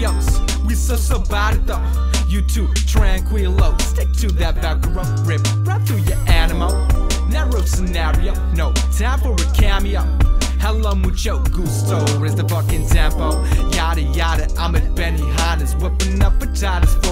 We so so bad though. You too tranquilo. Stick to that Velcro. Rip right through your animal. Narrow scenario. No time for a cameo. Hello, mucho gusto is the fucking tempo. Yada yada, I'm at Benny Hannes, whipping up potatoes for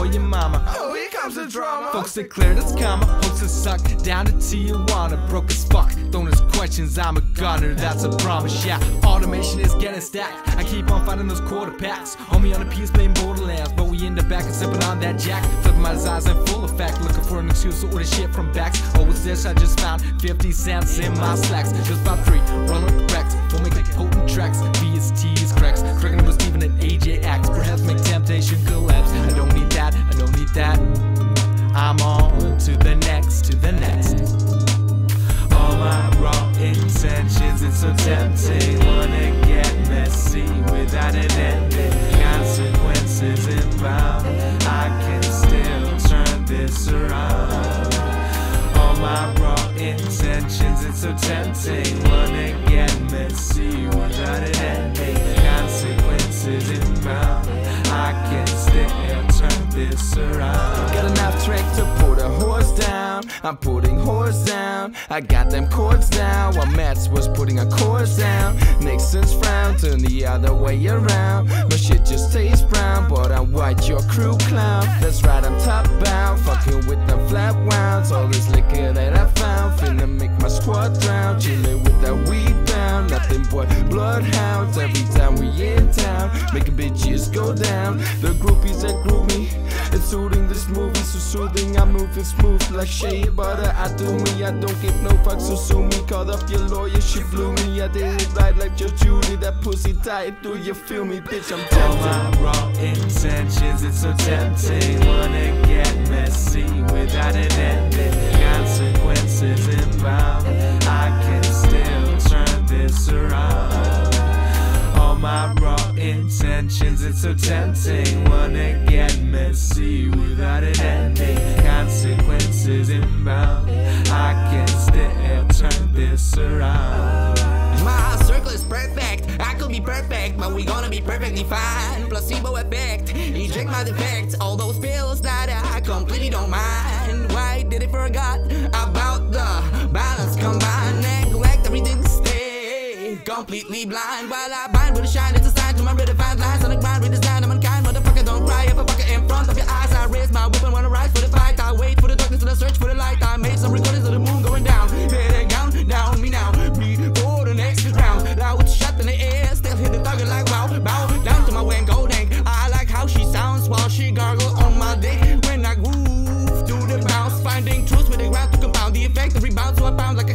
the drama. Folks this comma, hopes to suck down to Tijuana, broke as fuck. Don't ask questions, I'm a gunner, that's a promise. Yeah, automation is getting stacked. I keep on fighting those quarter packs. Homie on a piece playing Borderlands, but we in the back and sipping on that jack. Flipping my eyes in full effect, looking for an excuse to order shit from backs. Oh, what's this? I just found 50 cents in my slacks. Just about three, rolling wrecks. We'll make potent tracks, VSTs, cracks. Cracking with so tempting. Wanna get messy without an ending. Consequences inbound. I can still turn this around. All my raw intentions, it's so tempting. Wanna get messy without an ending. Consequences inbound. I can still this around. Got enough track to put a horse down. I'm putting horse down. I got them chords down while Mats was putting a chorus down. Nixon's frown, turn the other way around. My shit just tastes brown, but I'm white, your crew clown. That's right, I'm top bound. Fucking with the flat wounds. All this liquor that I found. Finna make my squad drown. Chilling with that weed down. Nothing but bloodhounds every time we in town. Making bitches go down. The groupies that group soothing. I'm moving smooth like shea butter. I do me, I don't give no fucks, so sue me. Called up your lawyer, she flew me. I did it right like Judge Judy. That pussy tight, do you feel me, bitch? I'm All my raw intentions, it's so tempting. Wanna get messy without an ending. Consequences inbound. I can still turn this around. All my raw intentions, it's so tempting. Wanna get messy without an ending. Inbound. I can still turn this around. My circle is perfect. I could be perfect, but we gonna be perfectly fine. Placebo effect, eject my defects. All those pills that I completely don't mind. Why did I forgot about the balance combined? Neglect everything stay completely blind. While I bind with a shine, it's a sign to my redefined lines on the grind. Redesign of mankind, motherfucker, don't cry. If a bucket in front of your eyes, I raise my weapon, wanna rise for the fight. I wait When I the truth with the ground to compound the effect. The rebound, so I bounce like a